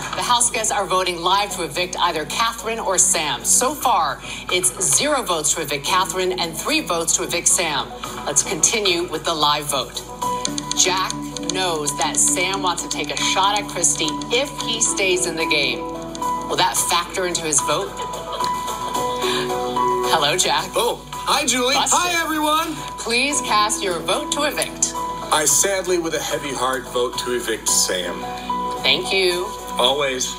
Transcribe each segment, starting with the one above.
House guests are voting live to evict either Kathryn or Sam. So far, it's zero votes to evict Kathryn and three votes to evict Sam. Let's continue with the live vote. Jack knows that Sam wants to take a shot at Christie if he stays in the game. Will that factor into his vote? Hello, Jack. Oh, hi, Julie. Busted. Hi, everyone. Please cast your vote to evict. I sadly, with a heavy heart, vote to evict Sam. Thank you. Always.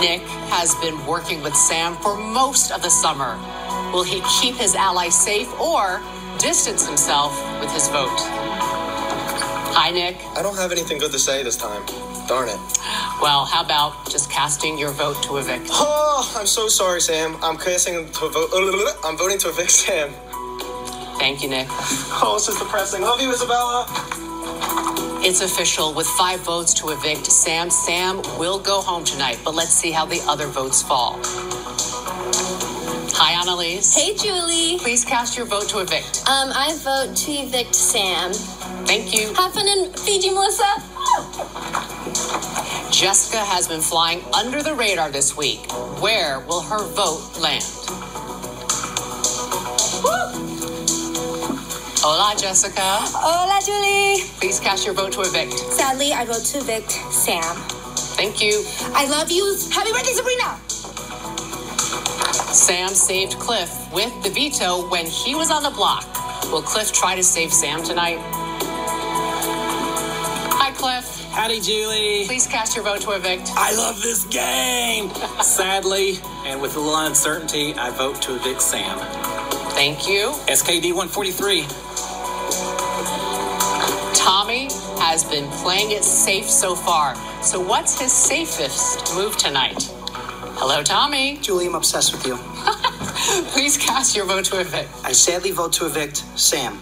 Nick has been working with Sam for most of the summer. Will he keep his ally safe or distance himself with his vote? Hi, Nick. I don't have anything good to say this time. Darn it. Well, how about just casting your vote to evict? Oh, I'm so sorry, Sam. I'm casting to vote. I'm voting to evict Sam. Thank you, Nick. Oh, this is depressing. Love you, Isabella. It's official with five votes to evict Sam. Sam will go home tonight, but let's see how the other votes fall. Hi, Analyse. Hey, Julie. Please cast your vote to evict. Um, I vote to evict Sam. Thank you. Have fun in Fiji, Melissa. Jessica has been flying under the radar this week. Where will her vote land? Hola, Jessica. Hola, Julie. Please cast your vote to evict. Sadly, I vote to evict Sam. Thank you. I love you. Happy birthday, Sabrina. Sam saved Cliff with the veto when he was on the block. Will Cliff try to save Sam tonight? Hi, Cliff. Howdy, Julie. Please cast your vote to evict. I love this game. Sadly, and with a little uncertainty, I vote to evict Sam. Thank you. SKD 143. Tommy has been playing it safe so far. So, what's his safest move tonight? Hello, Tommy. Julie, I'm obsessed with you. Please cast your vote to evict. I sadly vote to evict Sam.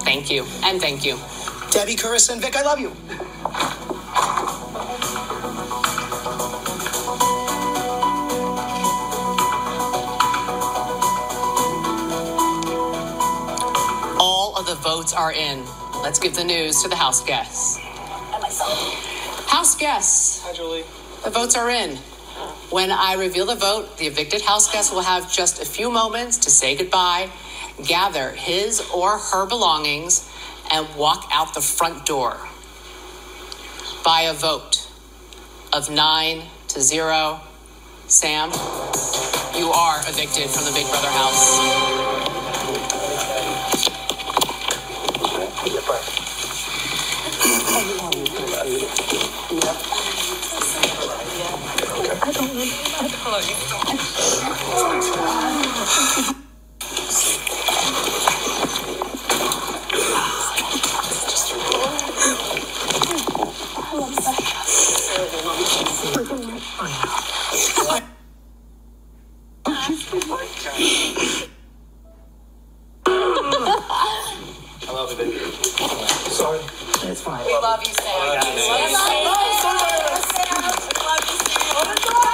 Thank you. And thank you. Debbie, Carissa, and Vic, I love you. All of the votes are in. Let's give the news to the house guests. House guests, Hi, Julie. the votes are in. When I reveal the vote, the evicted house guest will have just a few moments to say goodbye, gather his or her belongings, and walk out the front door. By a vote of nine to zero, Sam, you are evicted from the Big Brother house. Oh, my God. Sorry. It's fine. We love you, Sam. We love you, Sam. We love you, Sam.